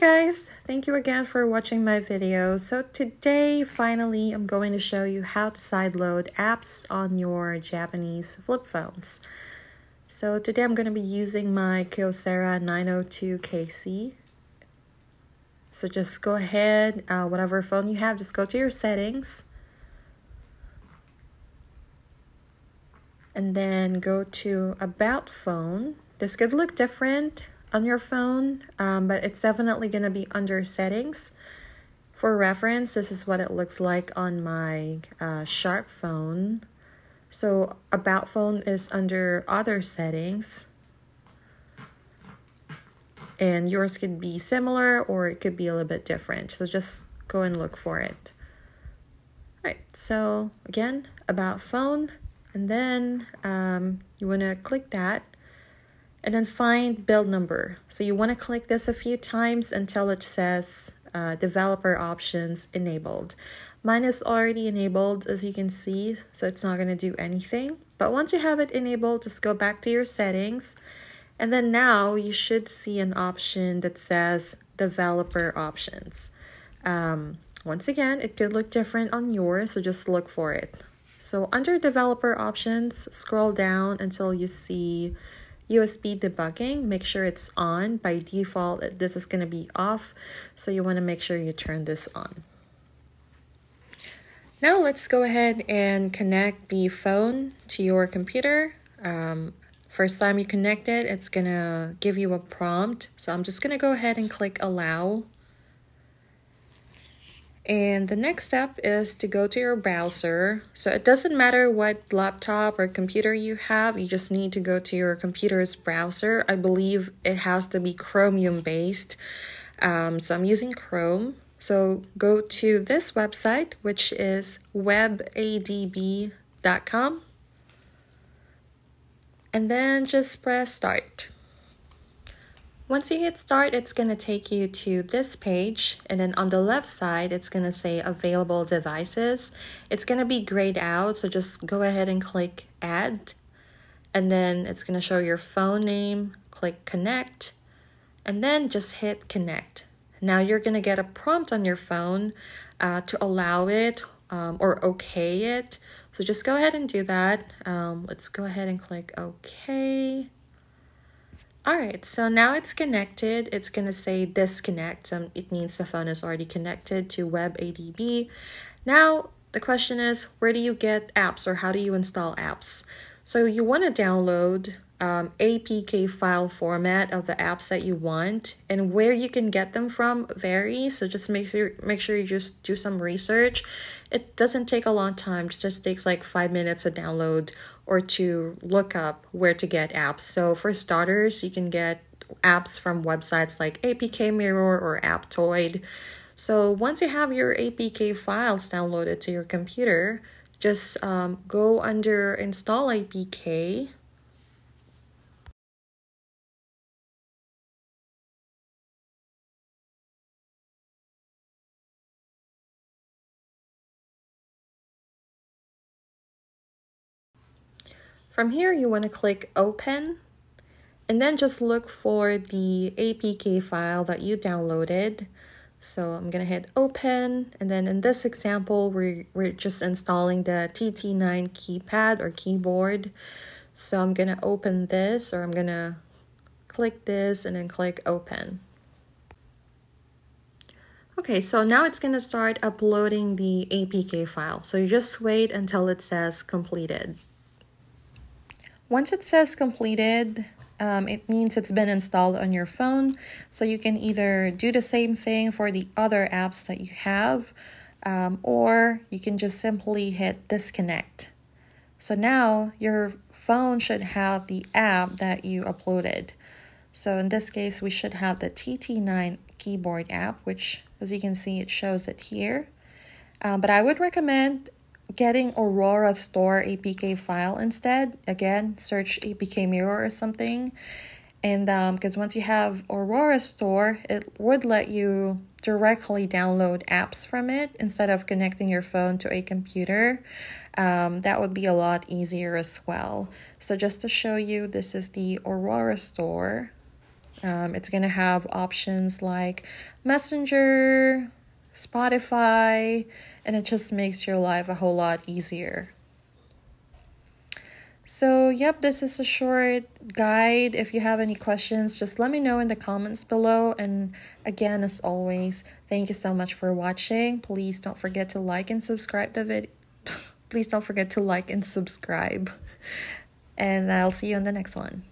guys, thank you again for watching my video. So today, finally, I'm going to show you how to sideload apps on your Japanese flip phones. So today I'm going to be using my Kyocera 902KC. So just go ahead, uh, whatever phone you have, just go to your settings. And then go to About Phone. This could look different on your phone, um, but it's definitely going to be under settings. For reference, this is what it looks like on my uh, Sharp phone. So About Phone is under Other Settings. And yours could be similar or it could be a little bit different. So just go and look for it. All right, so again, About Phone. And then um, you want to click that and then find build number. So you want to click this a few times until it says uh, developer options enabled. Mine is already enabled as you can see, so it's not going to do anything. But once you have it enabled, just go back to your settings. And then now you should see an option that says developer options. Um, once again, it could look different on yours, so just look for it. So under developer options, scroll down until you see USB debugging, make sure it's on. By default, this is going to be off, so you want to make sure you turn this on. Now let's go ahead and connect the phone to your computer. Um, first time you connect it, it's going to give you a prompt. So I'm just going to go ahead and click allow. And the next step is to go to your browser. So it doesn't matter what laptop or computer you have, you just need to go to your computer's browser. I believe it has to be Chromium based. Um, so I'm using Chrome. So go to this website, which is webadb.com. And then just press start. Once you hit start, it's going to take you to this page. And then on the left side, it's going to say available devices. It's going to be grayed out. So just go ahead and click add. And then it's going to show your phone name. Click connect. And then just hit connect. Now you're going to get a prompt on your phone uh, to allow it um, or okay it. So just go ahead and do that. Um, let's go ahead and click OK. All right, so now it's connected. It's going to say disconnect. Um, it means the phone is already connected to WebADB. Now, the question is, where do you get apps or how do you install apps? So you want to download um, APK file format of the apps that you want and where you can get them from varies. So just make sure make sure you just do some research. It doesn't take a long time. It just takes like five minutes to download or to look up where to get apps. So for starters, you can get apps from websites like APK Mirror or Aptoide. So once you have your APK files downloaded to your computer, just um, go under install APK From here, you want to click open and then just look for the APK file that you downloaded. So I'm going to hit open and then in this example, we're, we're just installing the TT9 keypad or keyboard. So I'm going to open this or I'm going to click this and then click open. Okay, so now it's going to start uploading the APK file. So you just wait until it says completed. Once it says completed, um, it means it's been installed on your phone. So you can either do the same thing for the other apps that you have, um, or you can just simply hit disconnect. So now your phone should have the app that you uploaded. So in this case, we should have the TT9 keyboard app, which as you can see, it shows it here. Um, but I would recommend getting Aurora Store APK file instead. Again, search APK Mirror or something. And um, because um, once you have Aurora Store, it would let you directly download apps from it instead of connecting your phone to a computer. Um, that would be a lot easier as well. So just to show you, this is the Aurora Store. Um, it's going to have options like Messenger, Spotify, and it just makes your life a whole lot easier. So, yep, this is a short guide. If you have any questions, just let me know in the comments below. And again, as always, thank you so much for watching. Please don't forget to like and subscribe the video. Please don't forget to like and subscribe. And I'll see you in the next one.